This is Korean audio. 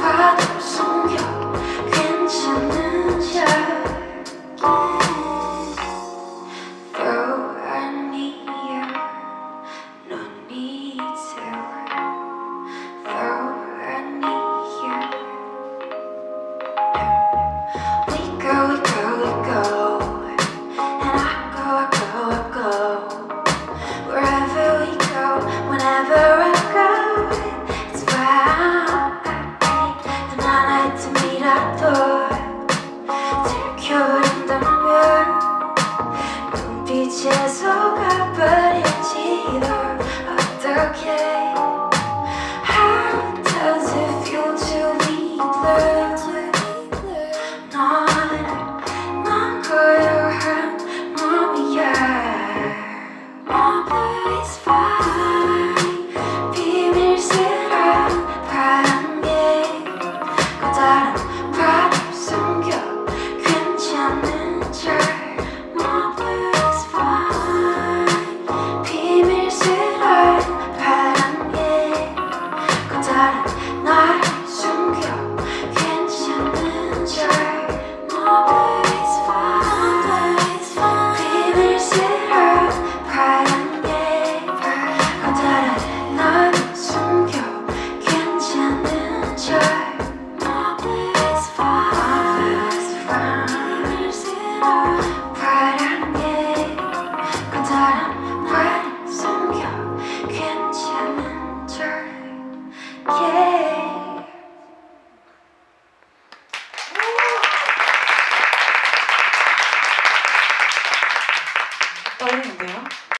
I 떨리는데요?